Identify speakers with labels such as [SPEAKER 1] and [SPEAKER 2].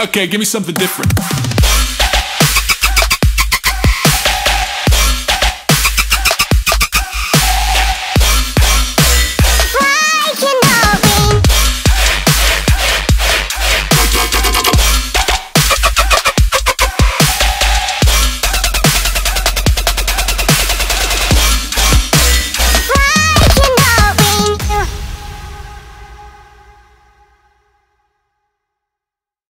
[SPEAKER 1] Okay, give me something different.